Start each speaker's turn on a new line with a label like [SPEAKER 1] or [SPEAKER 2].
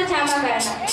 [SPEAKER 1] the time Garden.